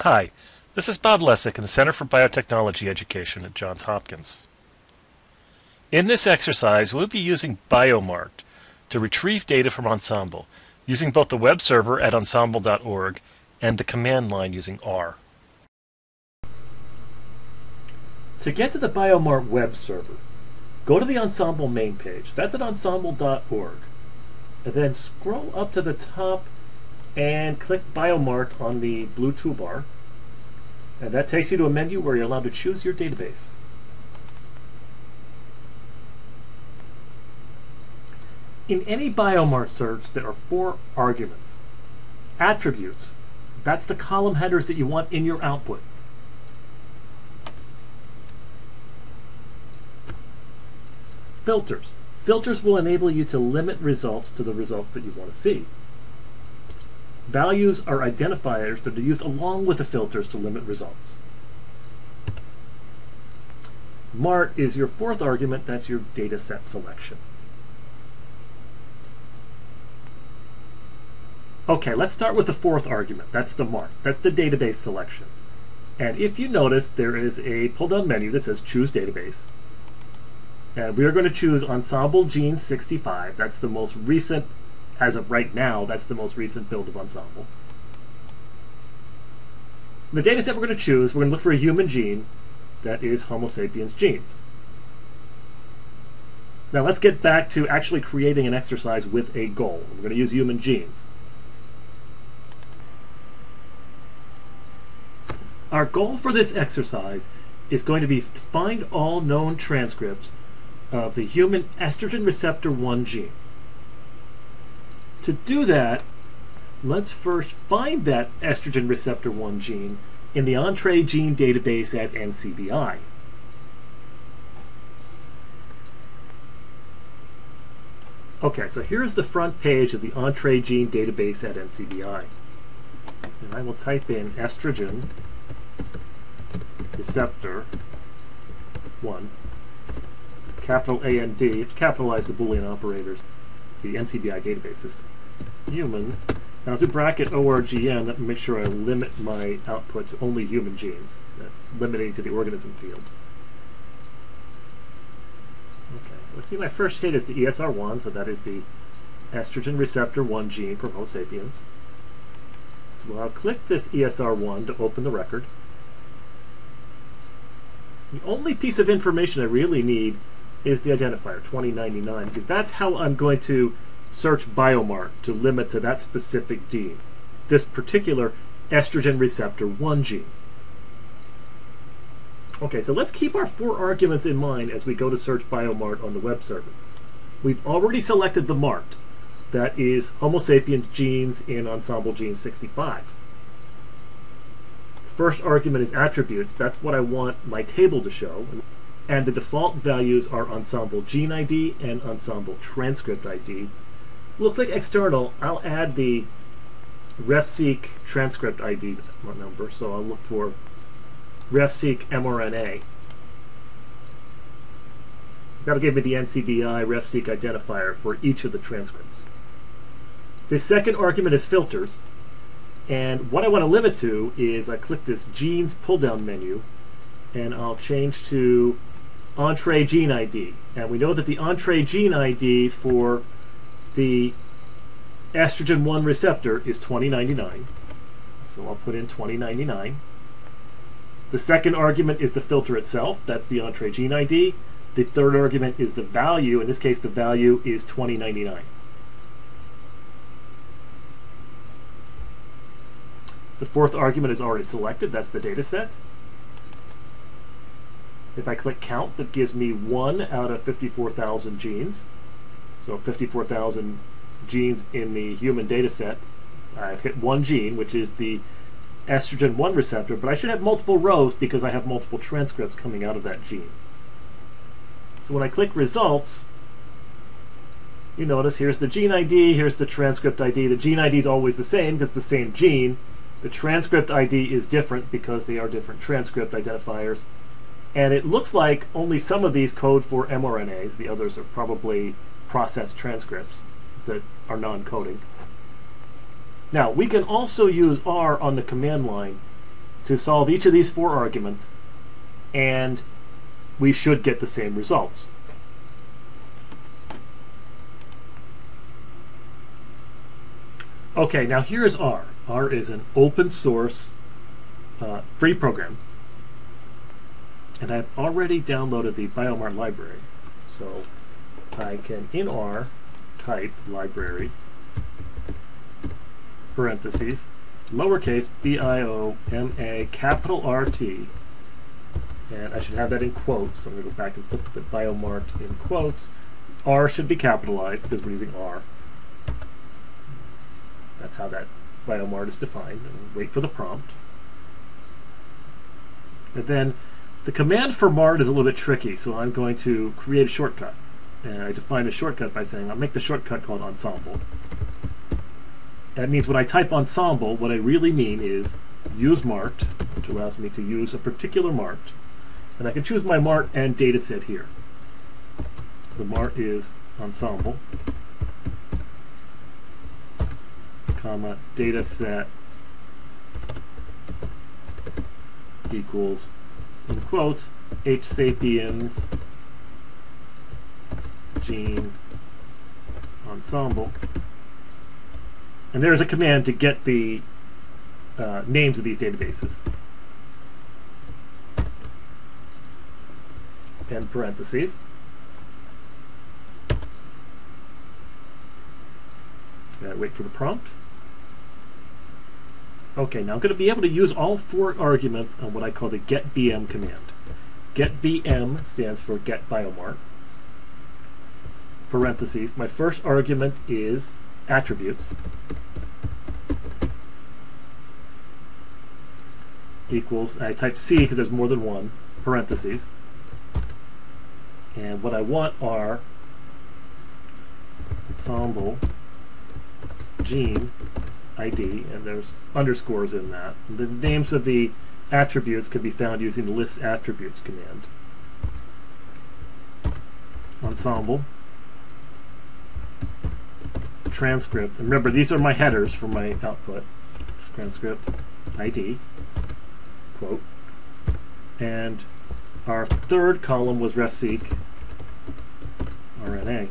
Hi, this is Bob Lessick in the Center for Biotechnology Education at Johns Hopkins. In this exercise, we'll be using BioMart to retrieve data from Ensembl using both the web server at ensembl.org and the command line using R. To get to the BioMart web server, go to the Ensembl main page. That's at ensembl.org. And then scroll up to the top and click BioMart on the blue toolbar. And that takes you to a menu where you're allowed to choose your database. In any BioMart search, there are four arguments. Attributes, that's the column headers that you want in your output. Filters. Filters will enable you to limit results to the results that you want to see. Values are identifiers that are used along with the filters to limit results. Mart is your fourth argument, that's your data set selection. Okay, let's start with the fourth argument. That's the Mart. That's the database selection. And if you notice, there is a pull-down menu that says Choose Database. And we are going to choose Ensembl Gene 65. That's the most recent as of right now, that's the most recent build of Ensembl. The data set we're going to choose, we're going to look for a human gene that is Homo sapiens genes. Now let's get back to actually creating an exercise with a goal. We're going to use human genes. Our goal for this exercise is going to be to find all known transcripts of the human estrogen receptor 1 gene. To do that, let's first find that estrogen receptor 1 gene in the Entrez gene database at NCBI. Okay, so here's the front page of the Entrez gene database at NCBI. And I will type in estrogen receptor 1, capital A AND, to capitalize the Boolean operators, the NCBI databases human. I'll do bracket ORGN make sure I limit my output to only human genes. Limiting to the organism field. Okay, let's see my first hit is the ESR1, so that is the estrogen receptor 1 gene for Homo sapiens. So I'll click this ESR1 to open the record. The only piece of information I really need is the identifier, 2099, because that's how I'm going to search Biomart to limit to that specific gene, this particular estrogen receptor 1 gene. Okay, so let's keep our four arguments in mind as we go to search Biomart on the web server. We've already selected the MART, that is Homo sapiens genes in ensembl Gene 65. First argument is attributes, that's what I want my table to show. And the default values are ensembl Gene ID and ensembl Transcript ID, We'll click external. I'll add the refseq transcript ID number, so I'll look for refseq mRNA. That'll give me the NCBI refseq identifier for each of the transcripts. The second argument is filters, and what I want to limit to is I click this genes pull-down menu, and I'll change to Entrez gene ID. And we know that the Entrez gene ID for the estrogen 1 receptor is 2099. So I'll put in 2099. The second argument is the filter itself. That's the Entrez gene ID. The third argument is the value. In this case, the value is 2099. The fourth argument is already selected. That's the data set. If I click count, that gives me 1 out of 54,000 genes. So 54,000 genes in the human data set. I've hit one gene, which is the estrogen 1 receptor, but I should have multiple rows because I have multiple transcripts coming out of that gene. So when I click results, you notice here's the gene ID, here's the transcript ID. The gene ID is always the same because it's the same gene. The transcript ID is different because they are different transcript identifiers. And it looks like only some of these code for mRNAs. The others are probably processed transcripts that are non-coding. Now, we can also use R on the command line to solve each of these four arguments, and we should get the same results. Okay, now here is R. R is an open source uh, free program. And I've already downloaded the BioMart library. So I can, in R, type library, parentheses, lowercase B-I-O-M-A, capital R-T, and I should have that in quotes, so I'm going to go back and put the BioMart in quotes. R should be capitalized because we're using R. That's how that biomart is defined. And wait for the prompt. And then the command for mart is a little bit tricky, so I'm going to create a shortcut. And I define a shortcut by saying I'll make the shortcut called ensembl. That means when I type ensembl, what I really mean is use mart, which allows me to use a particular mart. And I can choose my mart and data set here. The mart is ensembl. comma data set equals in quotes H sapiens ensembl and there's a command to get the uh, names of these databases and parentheses uh, wait for the prompt Okay, now I'm going to be able to use all four arguments on what I call the getBM command. GetBM stands for getBiomart. Parentheses. My first argument is attributes. Equals, I type C because there's more than one, parentheses. And what I want are ensembl gene ID, and there's underscores in that. The names of the attributes can be found using the list attributes command. Ensembl. Transcript. Remember, these are my headers for my output. Transcript ID. Quote. And our third column was refseq RNA.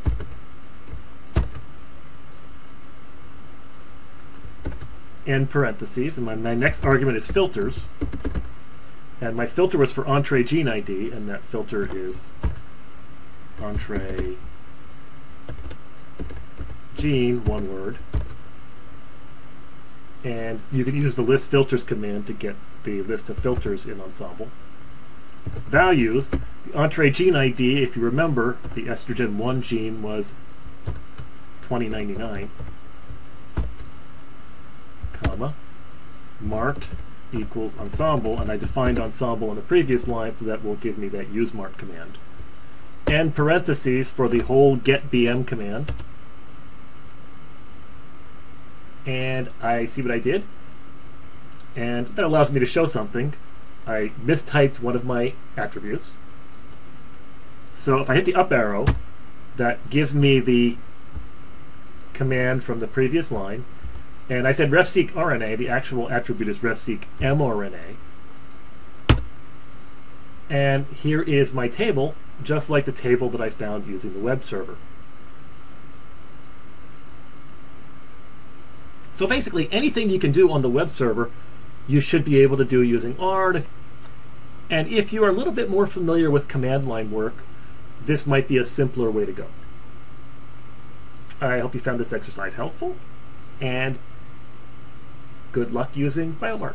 end parentheses, and my, my next argument is filters. And my filter was for Entrez gene ID, and that filter is Entrez gene, one word. And you can use the list filters command to get the list of filters in Ensembl. Values, the Entrez gene ID, if you remember, the estrogen 1 gene was 2099 comma, mart equals ensembl, and I defined ensembl in the previous line, so that will give me that use mart command. And parentheses for the whole getBM command. And I see what I did. And that allows me to show something. I mistyped one of my attributes. So if I hit the up arrow, that gives me the command from the previous line. And I said refseq RNA, the actual attribute is refseq mRNA. And here is my table, just like the table that I found using the web server. So basically, anything you can do on the web server, you should be able to do using R. And if you are a little bit more familiar with command line work, this might be a simpler way to go. I hope you found this exercise helpful, and good luck using BioMart.